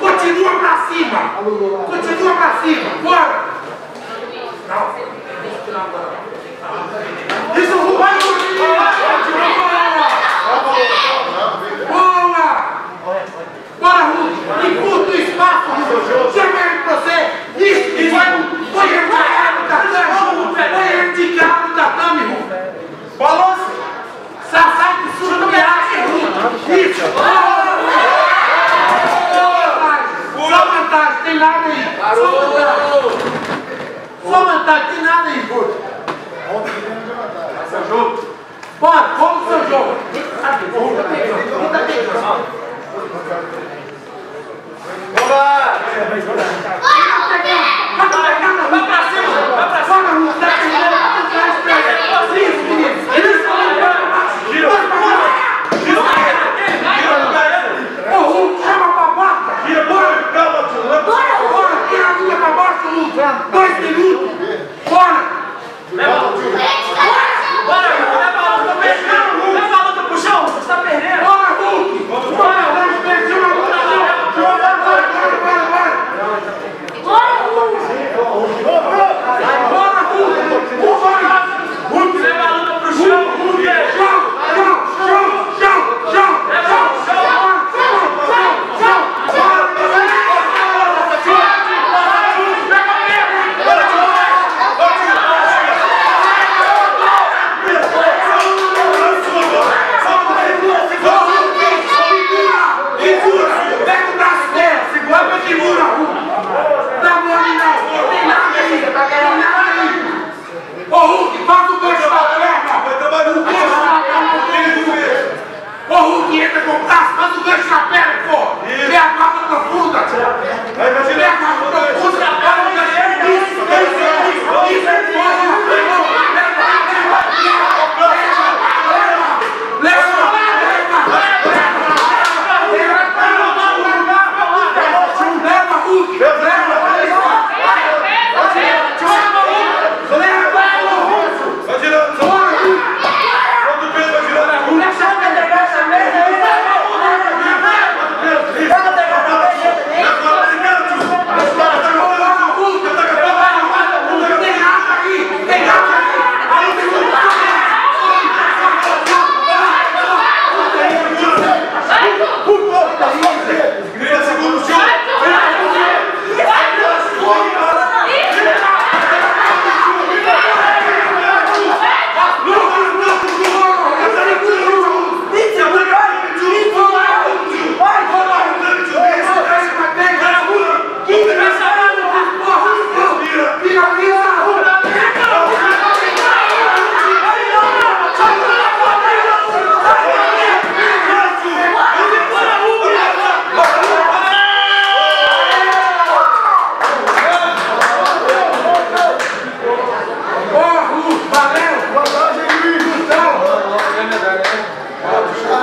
Continua pra cima! Continua pra cima! Bora! Parou! Só matar aqui nada injusto. Vamos pro jogo. Bora, vamos seu jogo.